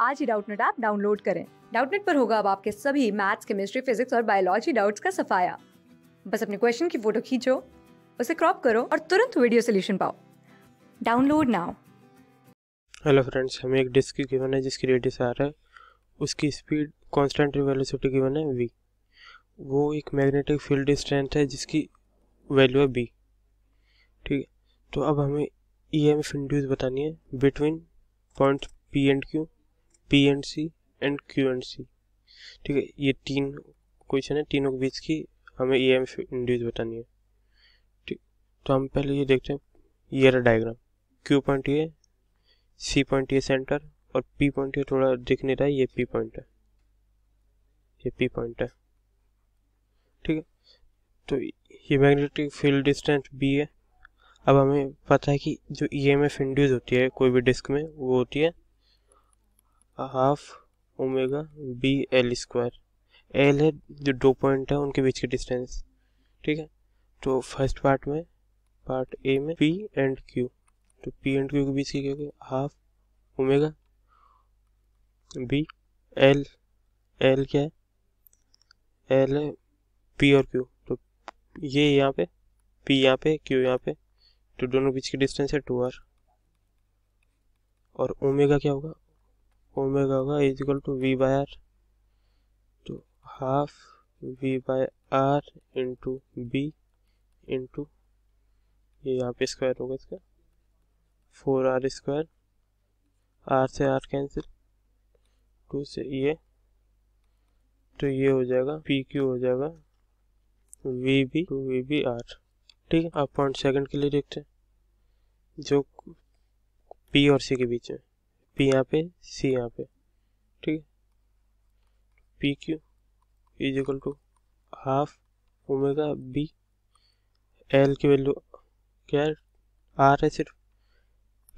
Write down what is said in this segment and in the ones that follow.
आज ही Doubtnut app download करें। डाउटनेट पर होगा अब आपके सभी मैथ्स, केमिस्ट्री, फिजिक्स और बायोलॉजी डाउट्स का सफाया। बस अपने क्वेश्चन की फ़ोटो खींचो, उसे क्रॉप करो और तुरंत वीडियो सोल्यूशन पाओ। Download now. हेलो फ्रेंड्स, हमें एक डिस्क गिवन है, जिसकी रेडियस आर है। उसकी स्पीड कांस्टेंट वेलोसिटी गिवन है वी वो एक मैग्नेटिक फ़ील्ड स्ट्रेंथ है, जिसकी वैल्यू है बी ठीक है? तो अब हमें ई एम एफ़ इंड्यूस बतानी है between point P and Q P and C and Q and C ठीक है, ये तीन क्वेश्चन है, तीनों के बीच की हमें ई एम इंड्यूस बतानी है। ठीक तो हम पहले ये देखते हैं, ये रहा डायग्राम क्यू पॉइंट ये सी पॉइंट ये सेंटर और पी पॉइंट ये थोड़ा दिख नहीं रहा है, ये पी पॉइंट है। ये पी पॉइंट है। ठीक है तो ये मैग्नेटिक फ़ील्ड डिस्टेंस बी है। अब हमें पता है कि जो ई एम एफ़ इंड्यूस होती है, कोई भी डिस्क में, वो होती है half omega B L square L है जो दो पॉइंट है, उनके बीच की डिस्टेंस ठीक है? तो फ़र्स्ट पार्ट में पार्ट ए में पी एंड क्यू तो पी एंड क्यू के बीच की क्या half omega B L L क्या है? एल है पी और क्यू तो ये यहाँ पे पी यहाँ पे क्यू यहाँ पे. तो दोनों बीच की डिस्टेंस है टू आर और ओमेगा क्या होगा? ओमेगा होगा is equal to V by R तो half V by R into B into ये यहाँ पे स्क्वायर होगा इसका। फोर आर स्क्वायर आर से आर कैंसिल टू से ये तो ये हो जाएगा पी क्यू हो जाएगा V B two V B R ठीक है, आप पॉइंट सेकंड के लिए देखते हैं, जो पी और सी के बीच में। पी यहाँ पे सी यहाँ पे, ठीक है? P Q is equal to half omega B L की वैल्यू क्या है? आर है सिर्फ़।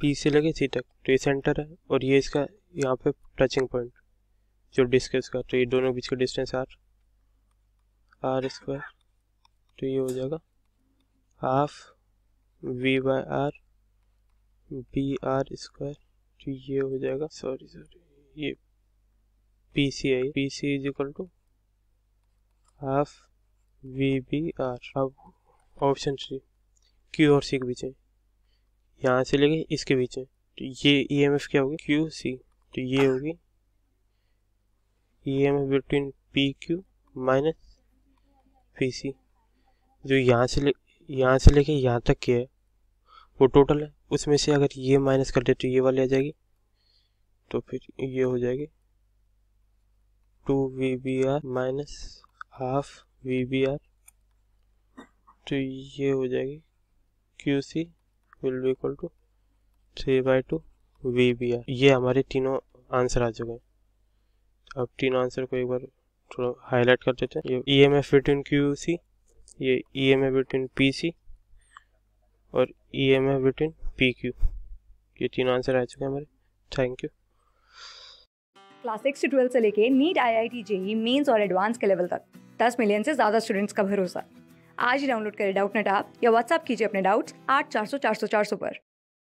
पी से लगे सी तक। तो ये सेंटर है और ये इसका यहाँ पे टचिंग पॉइंट जो डिस्क का तो ये दोनों बीच का डिस्टेंस आर आर स्क्वायर तो ये हो जाएगा half V by R B R square तो ये हो जाएगा सॉरी सॉरी ये P C I P C is equal to half V B R अब ऑप्शन थ्री क्यू और सी के बीच है यहाँ से लेके इसके बीच है तो ये ई एम एफ़ क्या होगी? क्यू सी तो ये होगी E M F between P Q minus P C जो यहाँ से ले, यहाँ से लेके यहाँ तक के है, वो टोटल है। उसमें से अगर ये माइनस कर दे तो ये वाली आ जाएगी। तो फिर ये हो जाएगी। Two V B R minus half V B R तो ये हो जाएगी। Q C will be equal to three by two V B R ये हमारे तीनों आंसर आ चुके हैं। अब तीनों आंसर को एक बार थोड़ा हाईलाइट कर देते हैं। ये E M F between Q C ये E M F between P C और E M F between P Q ये तीन आंसर आ चुके हैं हमारे। थैंक यू क्लास सिक्स से से लेके NEET I I T JEE mains और एडवांस के लेवल तक, दस मिलियन से ज़्यादा स्टूडेंट्स का भरोसा। आज ही डाउनलोड करें डाउट नेट आप या व्हाट्सअप कीजिए अपने डाउट्स आठ चार सौ चार सौ चार सौ पर।